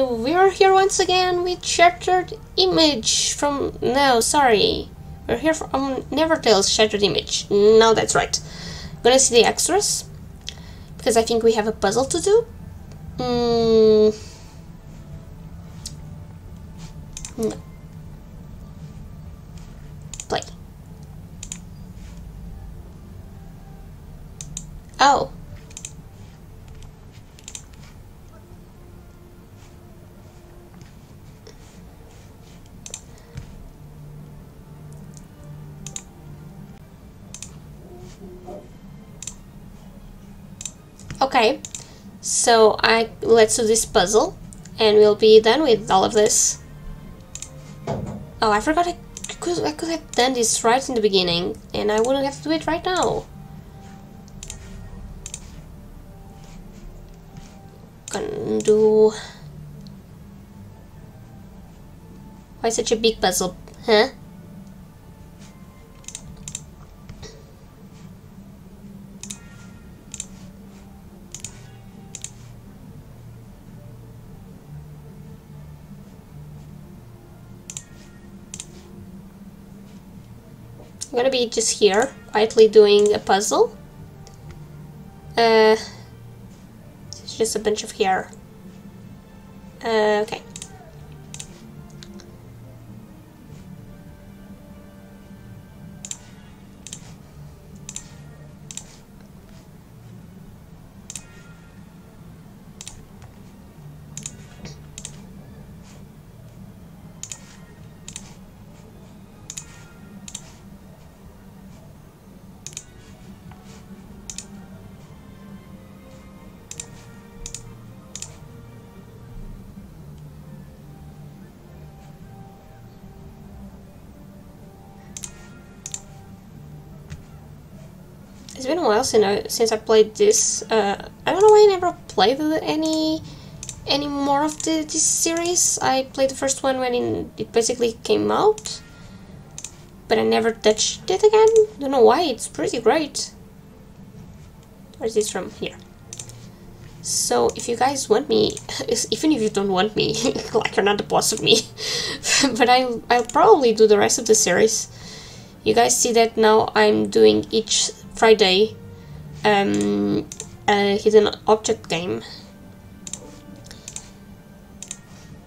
And we're here once again with Shattered Image from... No, sorry. We're here from Nevertales Shattered Image. No, that's right. Gonna see the extras. Because I think we have a puzzle to do. Mm. No. Play. Oh. Okay, so I let's do this puzzle and we'll be done with all of this. Oh, I forgot I could, I could have done this right in the beginning and I wouldn't have to do it right now. Gonna do... Why such a big puzzle, huh? I'm gonna be just here, quietly doing a puzzle. Uh, it's just a bunch of hair. Uh, okay. While since I, since I played this. Uh, I don't know why I never played any any more of the, this series. I played the first one when in, it basically came out, but I never touched it again. Don't know why. It's pretty great. Where's this from? Here. So if you guys want me, even if you don't want me, like you're not the boss of me, but I I'll probably do the rest of the series. You guys see that now I'm doing each Friday um, a hidden object game.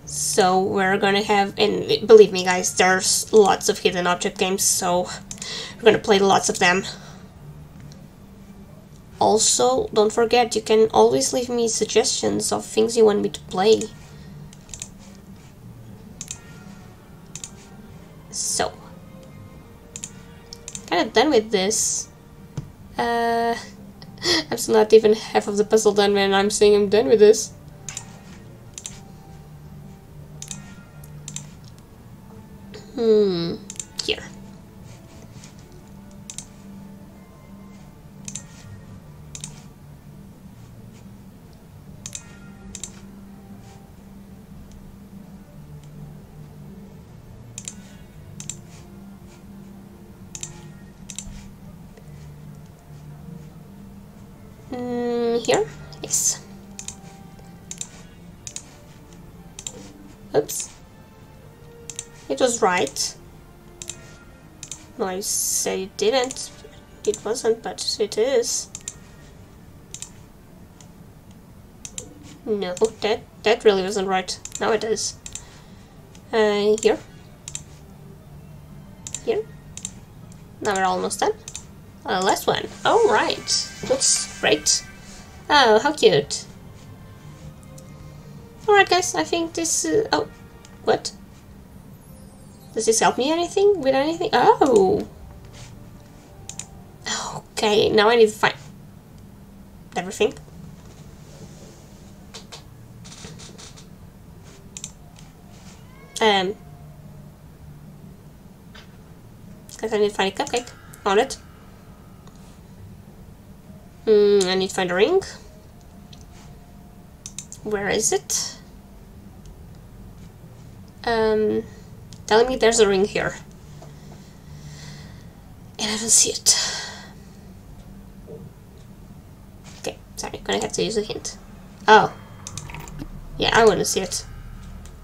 So we're gonna have, and believe me guys, there's lots of hidden object games, so we're gonna play lots of them. Also, don't forget, you can always leave me suggestions of things you want me to play. So, kind of done with this. Uh, I'm still not even half of the puzzle done when I'm saying I'm done with this. Hmm, here? Yes. Oops. It was right. No, I said it didn't. It wasn't, but it is. No, that that really wasn't right. Now it is. Uh, here. Here. Now we're almost done. Uh, last one. Alright. Looks great. Oh, how cute. Alright guys, I think this... Uh, oh, what? Does this help me anything? With anything? Oh! Okay, now I need to find... Everything. Um... because I need to find a cupcake. On it. Mm, I need to find a ring. Where is it? Um, telling me there's a ring here. And I don't see it. Okay, sorry, gonna have to use a hint. Oh. Yeah, I wanna see it.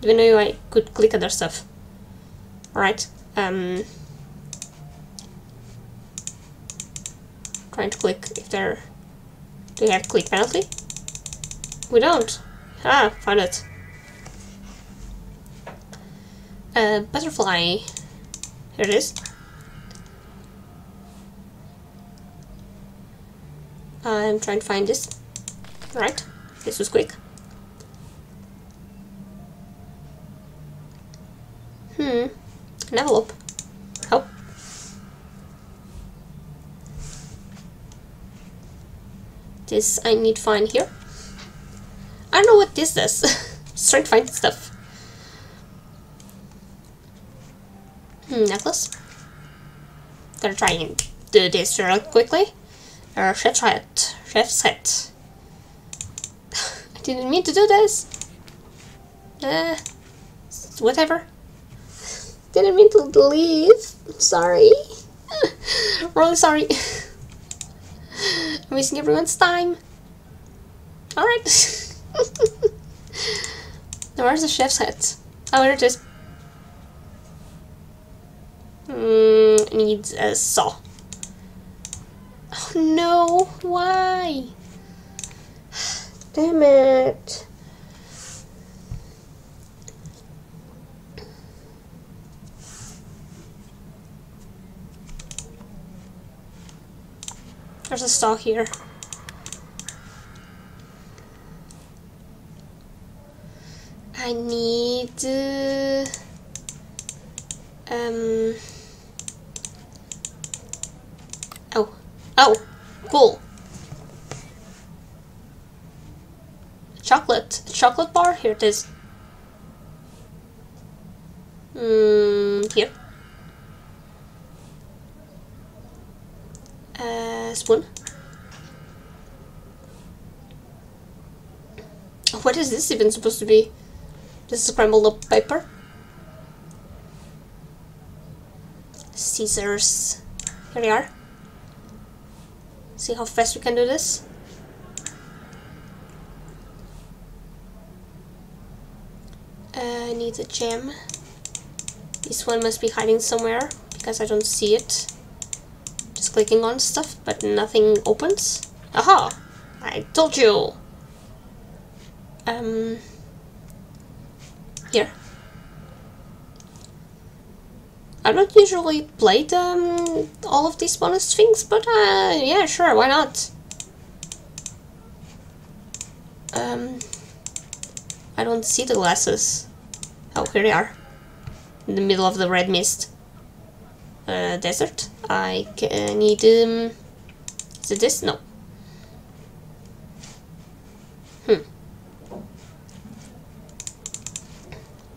Even though I could click other stuff. Alright. Um, trying to click if they're... Do we have click penalty? We don't. Ah, found it. A butterfly. Here it is. I'm trying to find this. Right, this was quick. Hmm, an envelope. Oh. This I need to find here. I don't know what this. Just trying to find stuff. Hmm, necklace. Gonna try and do this real quickly. Uh, chef's hat. Chef's hat. I didn't mean to do this. Uh, whatever. Didn't mean to leave. Sorry. really sorry. I'm wasting everyone's time. Alright. where's the chef's hat? Oh, there it is. Mm, needs a saw. Oh no, why? Damn it. There's a saw here. I need um oh oh cool. Chocolate chocolate bar here it is. Mm, here. Uh, spoon. What is this even supposed to be this is scrambled up paper. Scissors. Here we are. See how fast we can do this? I need a gem. This one must be hiding somewhere because I don't see it. Just clicking on stuff, but nothing opens. Aha! I told you! Um, here. I don't usually play um, all of these bonus things, but uh, yeah, sure, why not? Um, I don't see the glasses. Oh, here they are. In the middle of the red mist. Uh, desert. I need, um, is it this? No. Hmm.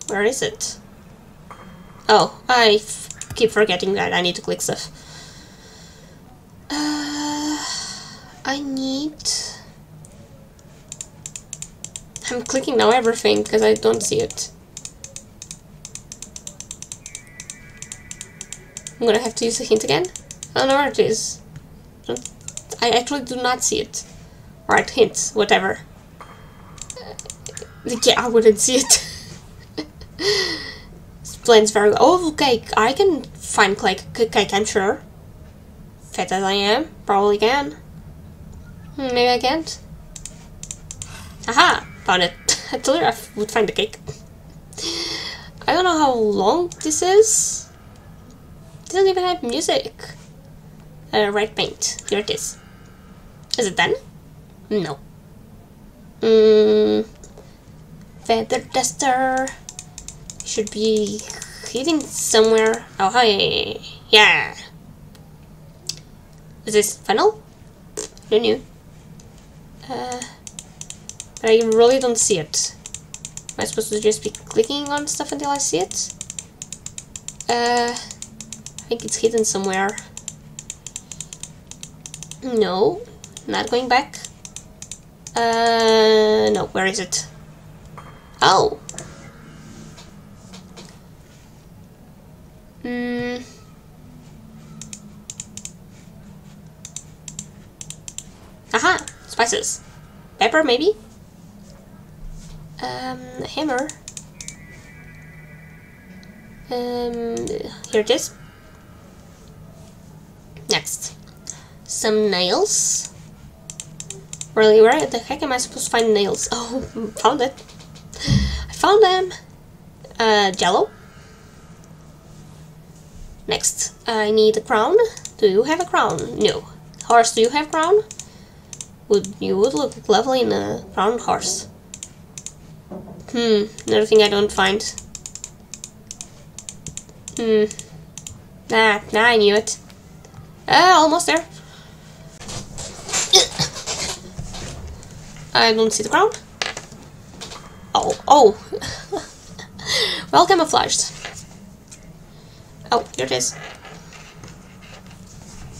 Where is it? Oh, I keep forgetting that I need to click stuff. Uh, I need... I'm clicking now everything because I don't see it. I'm gonna have to use a hint again. I don't know where it is. I actually do not see it. Alright, hint, whatever. Uh, yeah, I wouldn't see it. blends very well. Oh, cake. I can find cake, cake, I'm sure. Fat as I am, probably can. Hmm, maybe I can't. Aha! Found it. I told you I would find the cake. I don't know how long this is. It doesn't even have music. Uh, red paint. Here it is. Is it done? No. Mmm. Feather duster should be hitting somewhere. Oh, hi. Yeah. Is this funnel? No new. Uh, but I really don't see it. Am I supposed to just be clicking on stuff until I see it? Uh, I think it's hidden somewhere. No, not going back. Uh, no, where is it? Oh, Mm. Aha! Spices. Pepper, maybe? Um, hammer. Um, here it is. Next, some nails. Really, where the heck am I supposed to find nails? Oh, found it. I found them. Uh, jello. Next, I need a crown. Do you have a crown? No. Horse, do you have crown? Would you would look lovely in a crown horse. Hmm, another thing I don't find. Hmm. Nah, nah, I knew it. Ah, almost there. I don't see the crown. Oh, oh. well camouflaged. Oh, here it is.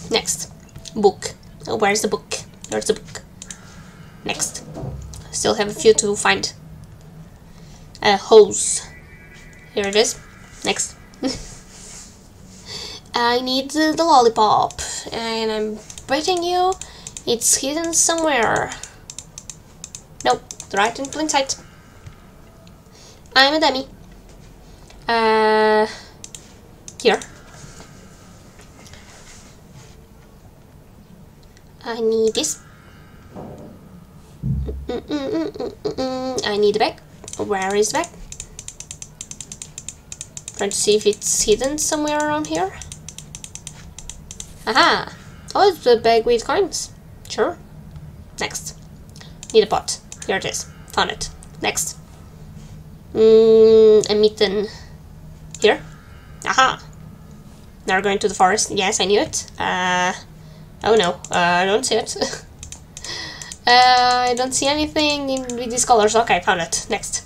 Next. Book. Oh, where's the book? There's the book. Next. Still have a few to find. A hose. Here it is. Next. I need the, the lollipop. And I'm betting you it's hidden somewhere. Nope, right in plain sight. I'm a dummy. Uh, here. I need this. Mm -mm I need bag. Where is the bag? Trying to see if it's hidden somewhere around here. Aha! Oh, it's the bag with coins. Sure. Next. Need a pot. Here it is. Found it. Next. Mm, a mitten. Here. Aha! Now we're going to the forest. Yes, I knew it. Uh, oh no, uh, I don't see it. uh, I don't see anything in, with these colors. Okay, found it. Next.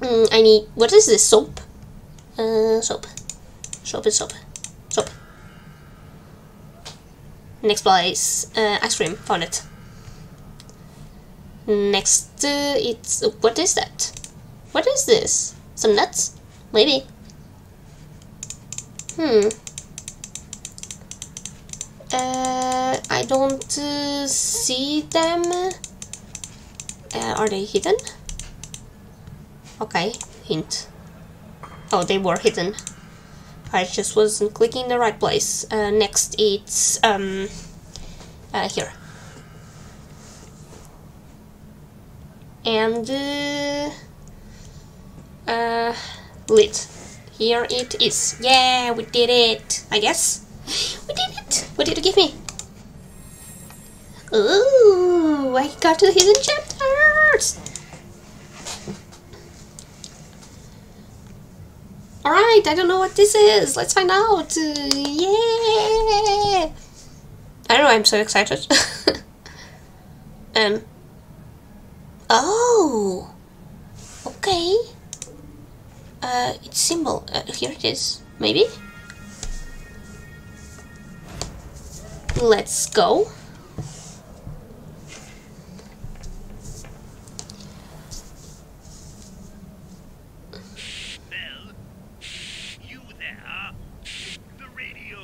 Mm, I need... What is this? Soap? Uh, soap. Soap is soap. Soap. Next place. Uh, ice cream. Found it. Next, uh, it's... What is that? What is this? Some nuts? Maybe. Hmm. Uh, I don't uh, see them. Uh, are they hidden? Okay, hint. Oh, they were hidden. I just wasn't clicking the right place. Uh, next, it's um, uh, here. And uh, uh, lid. Here it is. Yeah, we did it. I guess we did it. What did you give me? Ooh, I got to the hidden chapters. Alright, I don't know what this is. Let's find out. Yeah! I don't know, I'm so excited. um. Oh! Okay. Uh, it's symbol. Uh, here it is. Maybe? Let's go. You're you there? The radio.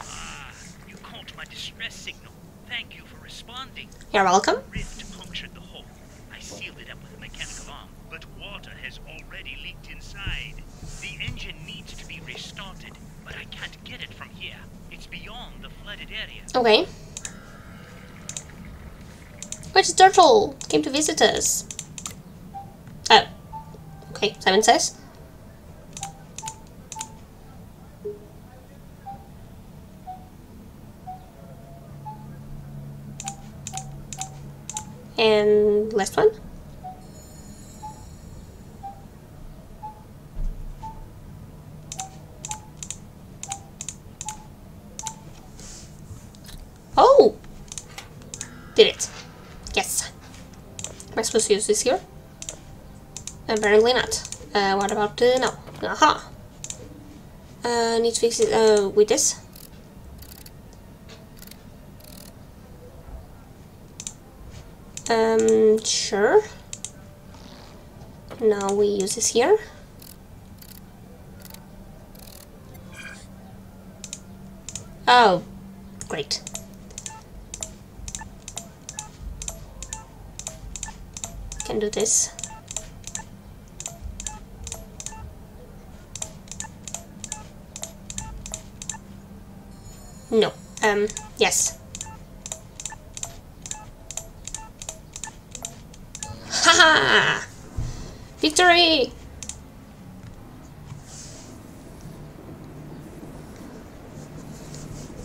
Ah, you caught my distress signal. Thank you for responding. You're welcome. Rift punctured the hole. I sealed it up with a mechanical arm, but water has already leaked inside. The engine needs to be restarted, but I can't get it from here. It's beyond the flooded Okay. Which turtle came to visit us? Oh. Okay, Simon says. And last one. Oh! Did it. Yes. To use this here? Apparently not. Uh, what about uh, now? Aha! Uh, need to fix it uh, with this. Um, sure. Now we use this here. Oh, great. Can do this. No. Um, yes. Haha! Victory!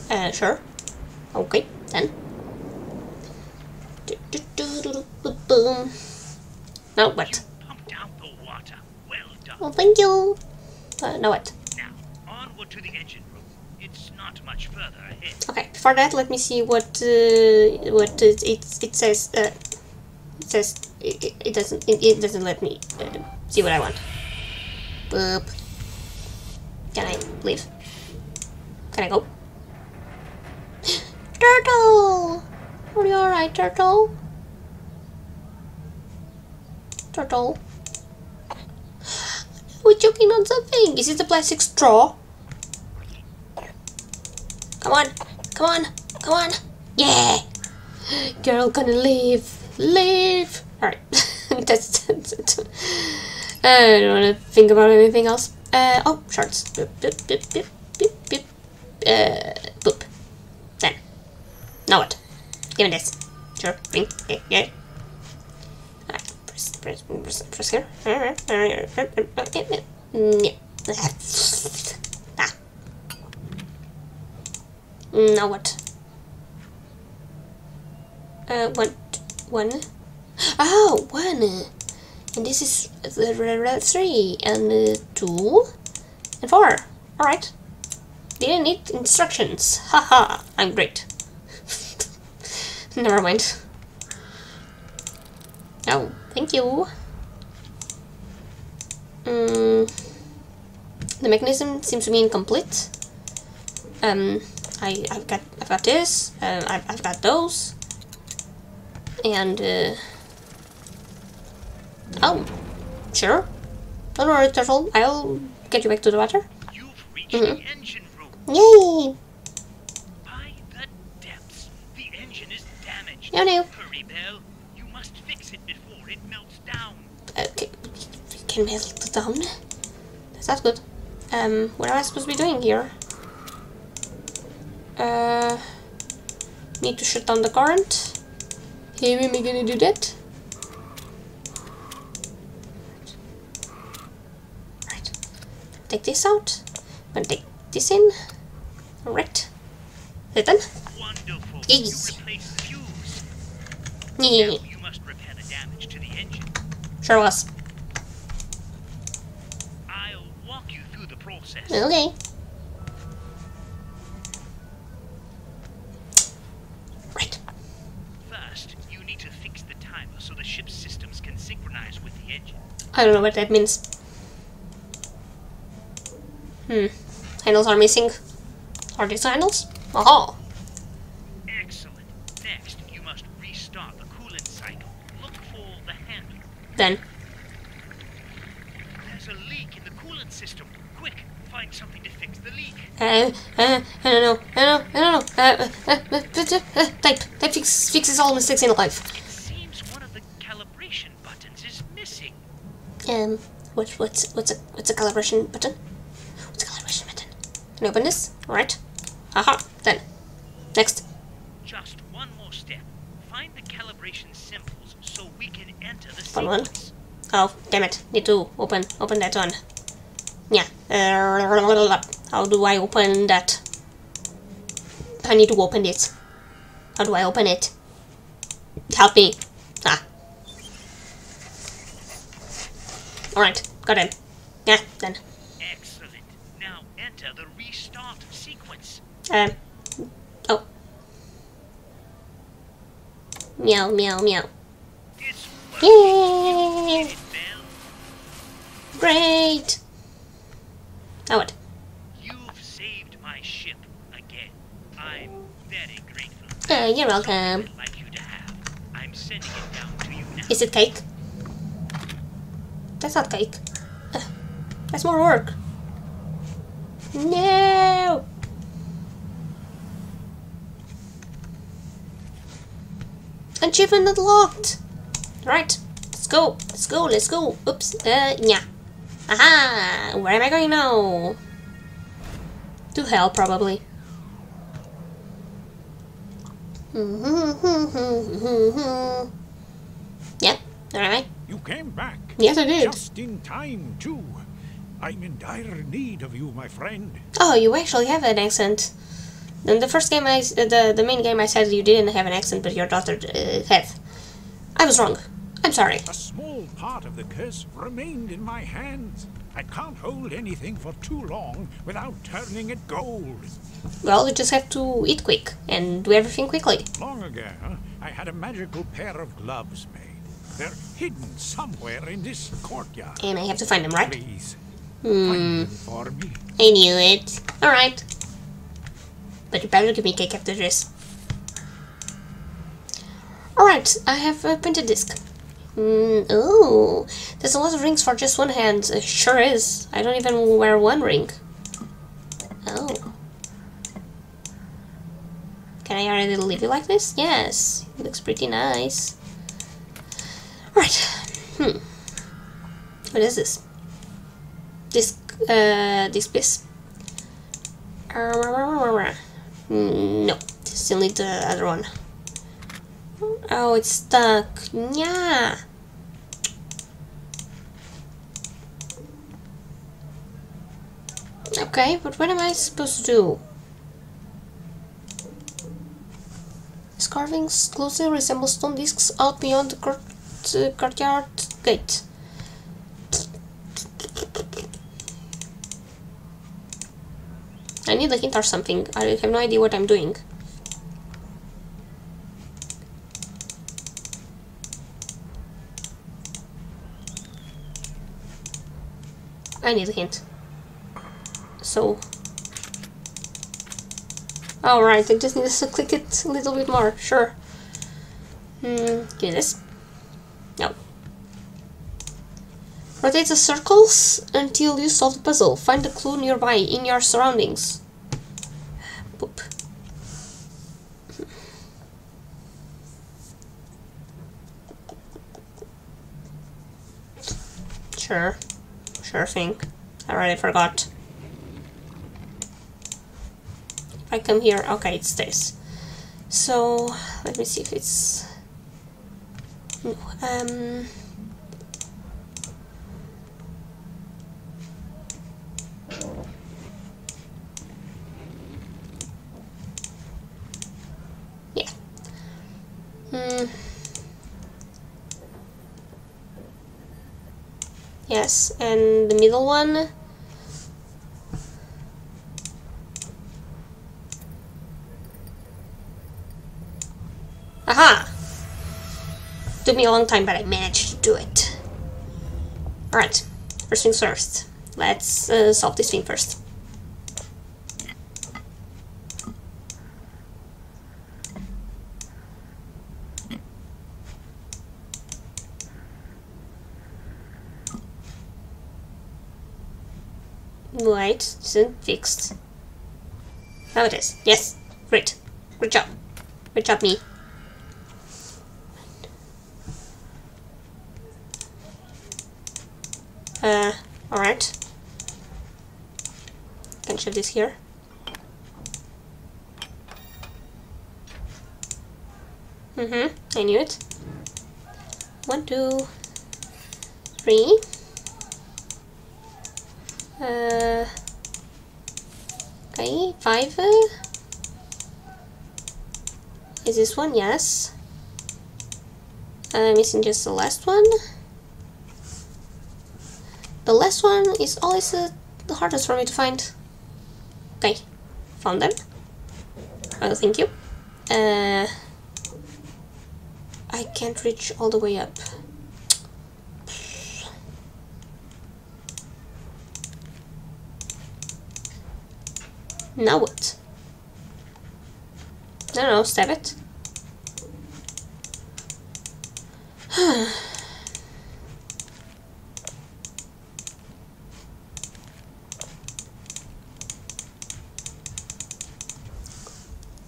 Uh, sure. Okay, then. Boom. Now what? Well thank you. Uh, now what? Now, to the engine room. It's not much further ahead. Okay, before that, let me see what uh, what it it, it says. Uh, it says it- it doesn't it, it doesn't let me uh, see what I want. Boop. Can I leave? Can I go? Turtle! Are you alright, Turtle? Turtle? We're choking on something. Is it a plastic straw? Come on, come on, come on. Yeah. Girl gonna leave. Leave. Alright. that's, that's it. I don't wanna think about anything else. Uh, oh, shards. Boop, boop, boop, boop, boop, boop. Uh, boop. Then. Now what? Give me this. Sure. Yeah. yeah. Press, here. Ah. Now what? Uh, one, one. Oh, one. And this is the three and two and four. All right. Didn't need instructions. Haha, I'm great. Never mind. Oh, thank you. Mm, the mechanism seems to be incomplete. Um, I I've got I've got this. Uh, I've I've got those. And uh, oh, sure. Don't worry, turtle. I'll get you back to the water. You've reached Mhm. the engine room. Yay! By the depths. The engine is damaged. No, no. Hurry. You must fix it before it melts down. Okay, we can melt it down. That's good. Um, what am I supposed to be doing here? Uh, need to shut down the current. How am I gonna do that? Right. Take this out. And take this in. Alright. Is it done? Wonderful. Yes. You. Yeah, you must repair the damage to the engine. sure was. I'll walk you through process. Okay. Right. First, you need to fix the timer so the ship's systems can synchronize with the engine. I don't know what that means. Hmm. Handles are missing. Are these handles? Aha! Excellent. Next, you must restart the coolant cycle. Look for the handle. Then. There's a leak in the coolant system. Quick, find something to fix the leak. Uh, uh, I don't know. I don't know. I don't know. Uh, uh, uh, uh, uh, uh, type. Type fix, fixes all mistakes in life. It seems one of the calibration buttons is missing. Um, what, what's, what's a, what's a calibration button? What's a calibration button? Can I open this? Alright. Aha. Then. Next. Just one more step. Find the calibration symbols so we can enter the One one. Oh, damn it. Need to open, open that one. Yeah. How do I open that? I need to open it. How do I open it? Help me. Ah. Alright, got him. Yeah, then. Excellent. Now enter the restart sequence. Um. Oh. Meow, meow, meow. It's Yay! Great! Now what? You've saved my ship again. I'm very grateful. Uh, you're welcome. Like you to have. I'm sending it down to you now. Is it cake? That's not cake. Uh, that's more work. No! Achievement unlocked! Right, let's Let's go. Let's go. Let's go. Oops. Uh, yeah. Aha! Where am I going now? To hell, probably. yep. All right. You came back. Yes, I did. Just in time, too. I'm in dire need of you, my friend. Oh, you actually have an accent. In the first game, I the the main game, I said you didn't have an accent, but your daughter uh, had. I was wrong. I'm sorry. A small part of the curse remained in my hands. I can't hold anything for too long without turning it gold. Well, you just have to eat quick and do everything quickly. Long ago, I had a magical pair of gloves made. They're hidden somewhere in this courtyard. And I have to find them, right? Please, Hmm. for me. I knew it. Alright. But you better give me cake after this. Alright, I have a printed disc. Mm, oh, there's a lot of rings for just one hand. It sure is. I don't even wear one ring. Oh. Can I already leave it like this? Yes. It looks pretty nice. Right. Hmm. What is this? This, uh, this piece? Mm, No, still need the other one. Oh, it's stuck. Yeah. Okay, but what am I supposed to do? These carvings closely resemble stone discs out beyond the court, uh, courtyard gate. I need a hint or something. I have no idea what I'm doing. I need a hint. So... Alright, I just need to click it a little bit more, sure. Hmm, do this. No. Rotate the circles until you solve the puzzle. Find the clue nearby in your surroundings. Boop. Sure. Sure thing. I already forgot. If I come here, okay, it stays. So, let me see if it's... Um... And the middle one. Aha! Took me a long time, but I managed to do it. Alright, first things first. Let's uh, solve this thing first. Right, isn't fixed. Now it is. Yes, great. Good job. Good job, me. Uh, alright. Can shove this here. Mm-hmm, I knew it. One, two, three. Uh, okay, five. Uh, is this one? Yes. I'm missing just the last one. The last one is always uh, the hardest for me to find. Okay, found them. Oh, thank you. Uh, I can't reach all the way up. Now what? No, no, stab it.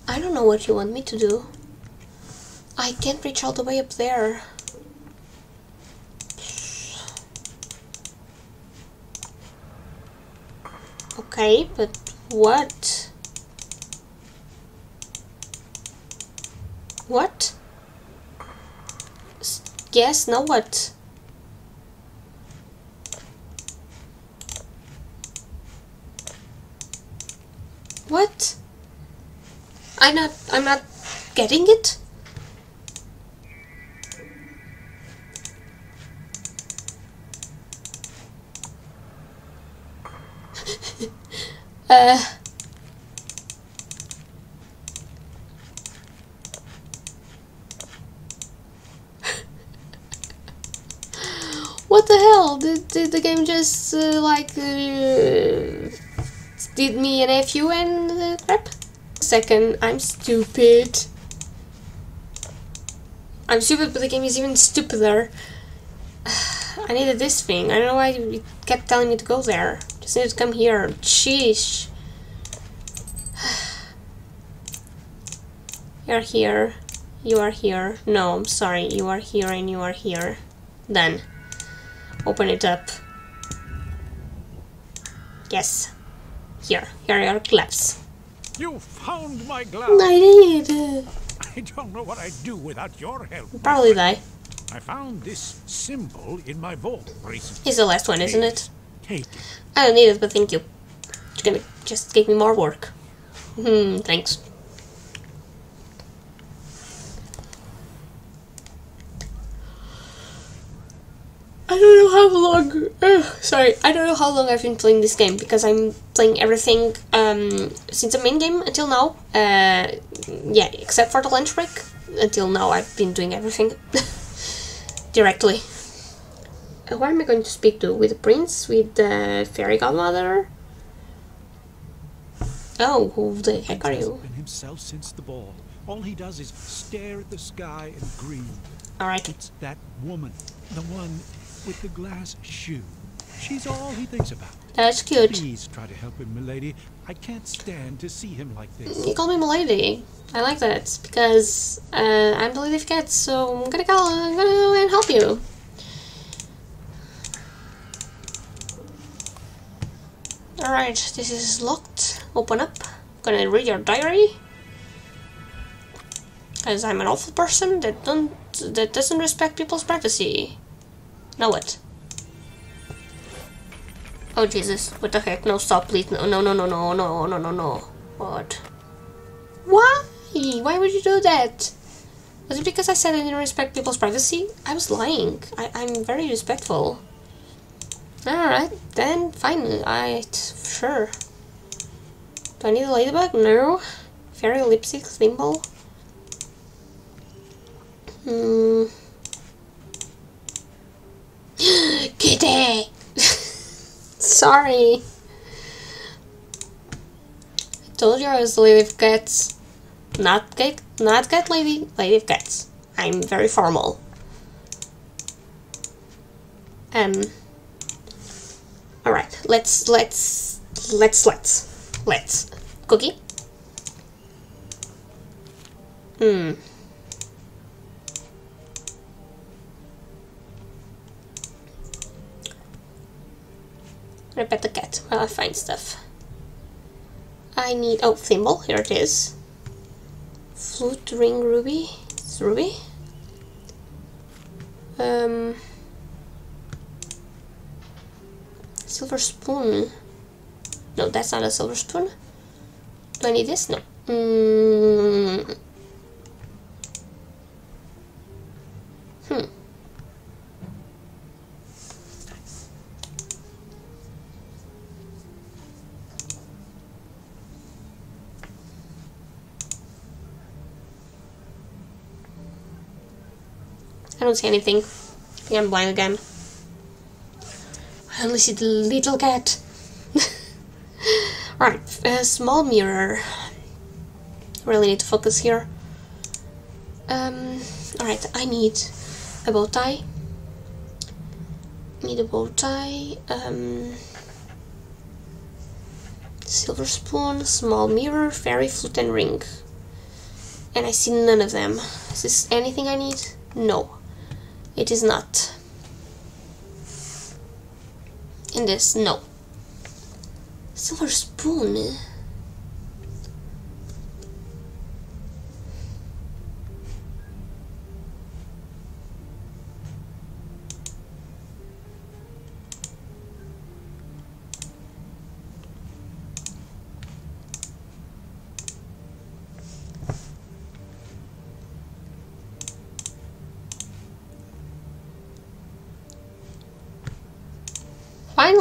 I don't know what you want me to do. I can't reach all the way up there. Okay, but what? What? Yes, now what? What? I'm not I'm not getting it? Uh What the hell? Did, did the game just uh, like uh, did me an FU and uh, crap? Second, I'm stupid. I'm stupid, but the game is even stupider. I needed this thing. I don't know why it kept telling me to go there. To come here. Sheesh. You're here. You are here. No, I'm sorry. You are here and you are here. Then. Open it up. Yes. Here. Here are your gloves. You found my gloves. I did. I don't know what I'd do without your help. Probably die. I found this symbol in my vault recently. He's the last one, isn't it? Take. I don't need it, but thank you. It's gonna just give me more work. Hmm, thanks. I don't know how long. ugh, sorry, I don't know how long I've been playing this game because I'm playing everything um, since the main game until now. Uh, yeah, except for the lunch break. Until now, I've been doing everything directly. Uh, Who am I going to speak to? With the prince? With the fairy godmother? Oh, who the heck are you? Been himself since the ball. All he does is stare at the sky and grieve. Alright. It's that woman, the one with the glass shoe. She's all he thinks about. That's cute. Please try to help him, milady. I can't stand to see him like this. You call me Milady. I like that because uh, I'm the lady of cats, so I'm gonna call, I'm gonna go and help you. Alright, this is locked. Open up. I'm Gonna read your diary. Cause I'm an awful person that don't that doesn't respect people's privacy. Now what? Oh Jesus! What the heck? No, stop, please! No, no, no, no, no, no, no, no, no! What? Why? Why would you do that? Was it because I said I didn't respect people's privacy? I was lying. I, I'm very respectful. Alright, then fine. I sure. Do I need a ladybug? No. Fairy lipstick thimble. Hmm. Kitty! Sorry. I told you I was lady of cats. Not cat, not cat lady, lady of cats. I'm very formal. Um. All right, let's let's let's let's let's cookie. Hmm. The cat while I find stuff. I need oh thimble. Here it is. Flute ring ruby. It's ruby. Um. Silver spoon. No, that's not a silver spoon. Do I need this? No. Mm. Hmm. I don't see anything. I think I'm blind again. I only see the little cat. Alright, a small mirror. Really need to focus here. Um, alright, I need a bow tie. Need a bow tie. Um, silver spoon, small mirror, fairy flute, and ring. And I see none of them. Is this anything I need? No, it is not. In this, no. Silver spoon. Eh?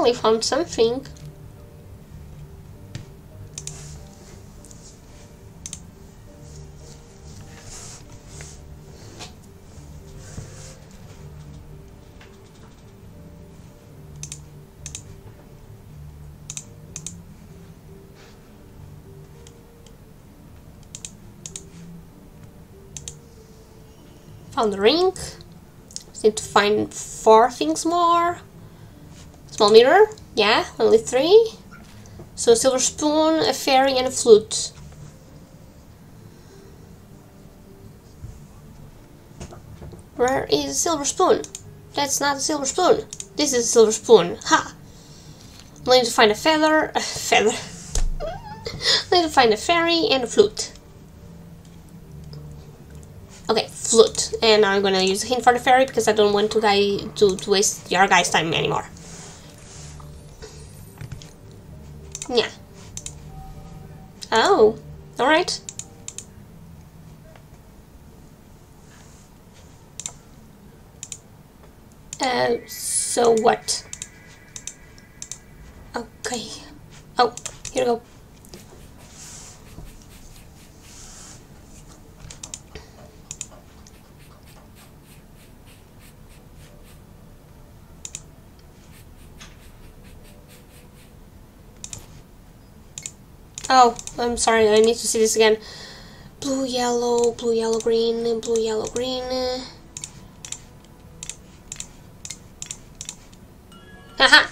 Finally found something. Found the ring. Need to find four things more. Small mirror, yeah, only three. So silver spoon, a fairy, and a flute. Where is silver spoon? That's not a silver spoon. This is a silver spoon. Ha! I need to find a feather, a feather. I need to find a fairy and a flute. Okay, flute. And I'm gonna use a hint for the fairy because I don't want to guy to, to waste your guys' time anymore. Yeah. Oh, alright. Uh, so what? Okay. Oh, here we go. Oh, I'm sorry, I need to see this again. Blue, yellow, blue, yellow, green, blue, yellow, green. Haha!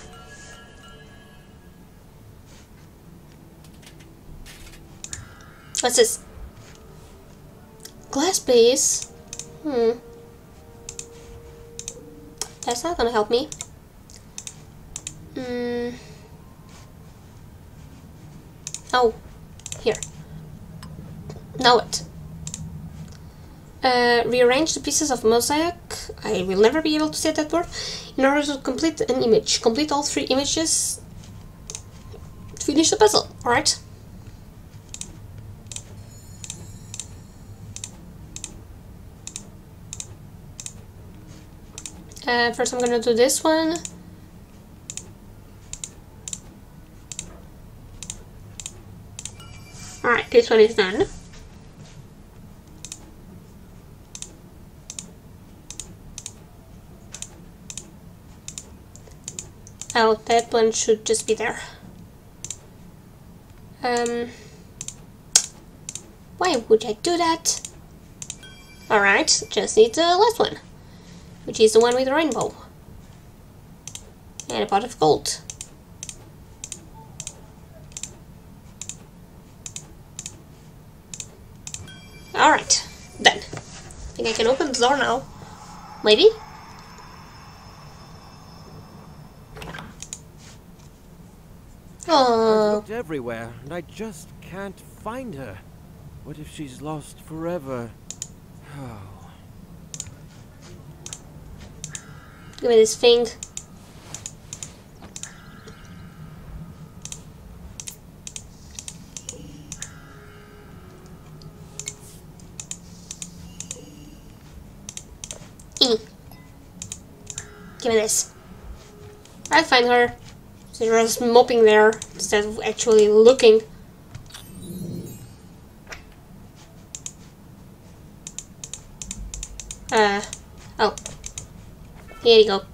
What's this? Glass base? Hmm. That's not gonna help me. Hmm. Oh, here. Now what? Uh, rearrange the pieces of mosaic. I will never be able to say that word. In order to complete an image. Complete all three images. To finish the puzzle. Alright. Uh, first I'm gonna do this one. Alright, this one is done. Oh, that one should just be there. Um, why would I do that? Alright, just need the last one, which is the one with the rainbow. And a pot of gold. Alright, then. I think I can open the door now. Maybe? Oh, Looked everywhere, and I just can't find her. What if she's lost forever? Oh. give me this thing. Give me this. I'll find her. She's just moping there instead of actually looking. Uh, oh. Here you go.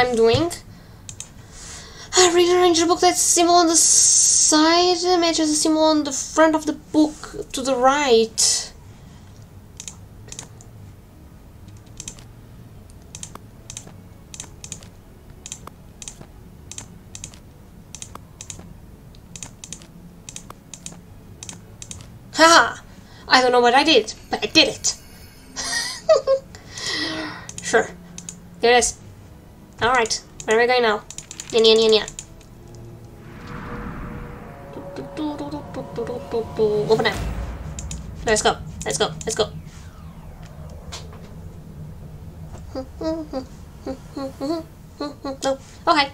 I'm doing. I rearrange the book that's symbol on the side matches the symbol on the front of the book to the right. Haha! I don't know what I did, but I did it! sure. There it is. Alright, where are we going now? Nya nya nya nya. Open up. Let's go. Let's go. Let's go. Oh, no. Okay.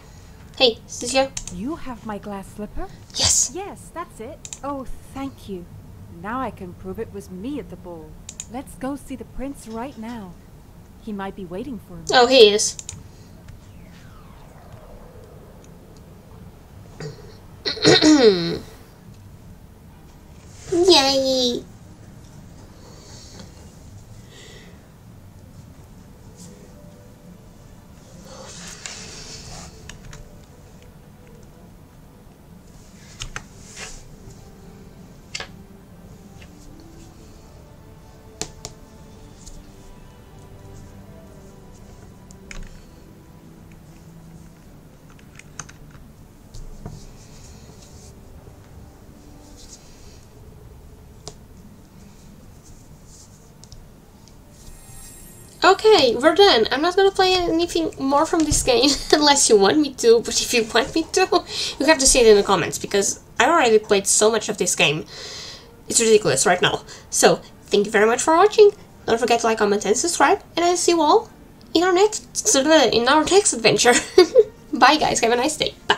Hey, is this you? You have my glass slipper? Yes. Yes, that's it. Oh, thank you. Now I can prove it was me at the ball. Let's go see the prince right now. He might be waiting for me. Oh, he is. 嗯 Okay, we're done. I'm not gonna play anything more from this game unless you want me to, but if you want me to, you have to say it in the comments because I already played so much of this game. It's ridiculous right now. So, thank you very much for watching. Don't forget to like, comment, and subscribe, and I'll see you all in our next in our next adventure. Bye guys, have a nice day. Bye.